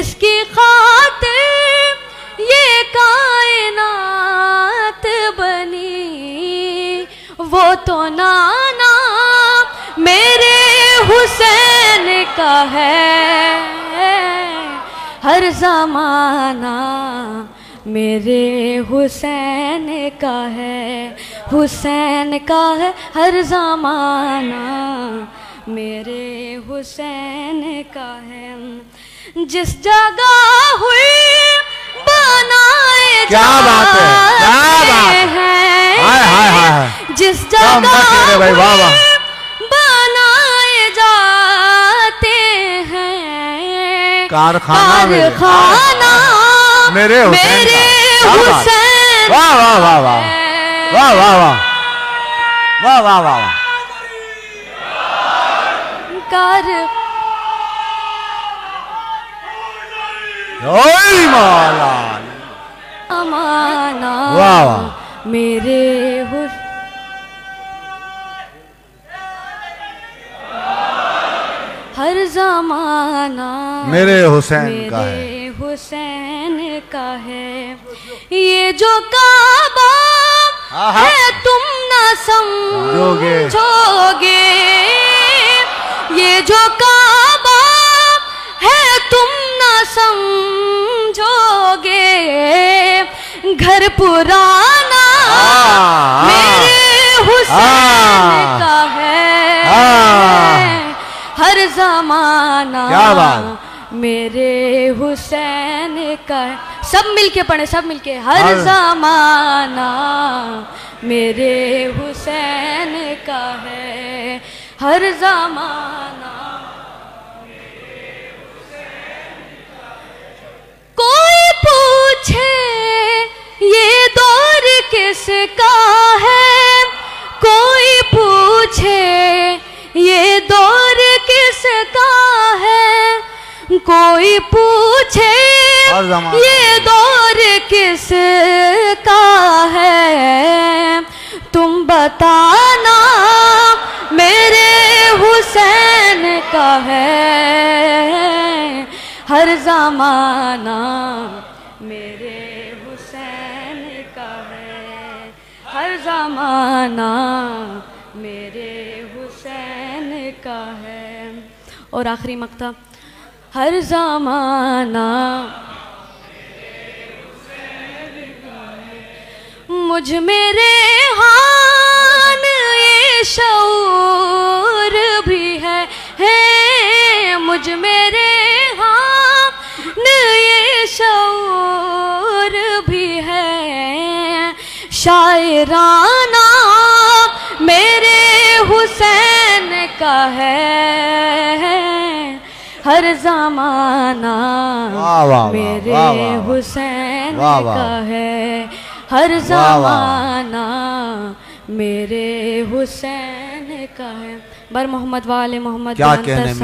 जिसकी खातिर ये कायनात बनी, वो तो नाना मेरे हुसैन का है। हर जमाना मेरे हुसैन का है, हुसैन का है। हर जमाना मेरे हुसैन का है। जिस जगह हुई बनाए क्या बात है, क्या बात है। हाय, हाय, हाय। जिस जगह भाई, वाह, वाह। बनाए जाते हैं कारखाना मेरे। कारखाना मेरे हुसैन मेरे। हुसैन वाह, वाह, वाह, वाह। वाह वाह वाह वाह वाह वाह वाह कार अमाना वाह, वाह। मेरे हुस हर जमाना मेरे हुसैन का है। मेरे हुसैन का है। ये जो काबा है तुम न। समझोगे। ये जो काबा घर पुराना मेरे हुसैन का है। हर जमाना क्या बात। मेरे हुसैन का है। सब मिलके पढ़े सब मिलके। हर हर- जमाना मेरे हुसैन का है। हर जमाना किसका है? कोई पूछे ये दौर किसका है? कोई पूछे ये दौर किसका है? तुम बताना मेरे हुसैन का है। हर जमाना मेरे हुसैन जमाना मेरे हुसैन का है। और आखिरी मकता हर जमाना मुझ मेरे हान शायराना मेरे हुसैन का है। हर जमाना मेरे। हुसैन का है। हर। जमाना मेरे हुसैन का है। बर मोहम्मद वाले मोहम्मद क्या कहने